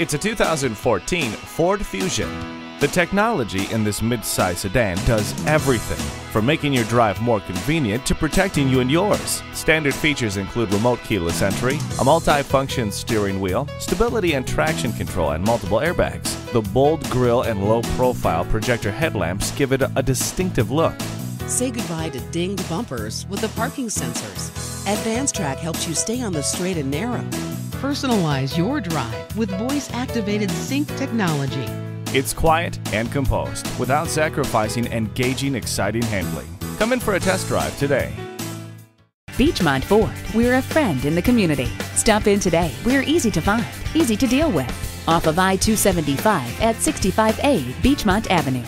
It's a 2014 Ford Fusion. The technology in this mid-size sedan does everything, from making your drive more convenient to protecting you and yours. Standard features include remote keyless entry, a multi-function steering wheel, stability and traction control, and multiple airbags. The bold grille and low-profile projector headlamps give it a distinctive look. Say goodbye to dinged bumpers with the parking sensors. AdvanceTrac helps you stay on the straight and narrow. Personalize your drive with voice activated sync technology. It's quiet and composed without sacrificing engaging, exciting handling. Come in for a test drive today. Beechmont Ford, we're a friend in the community. Stop in today. We're easy to find, easy to deal with. Off of I 275 at 65A Beechmont Avenue.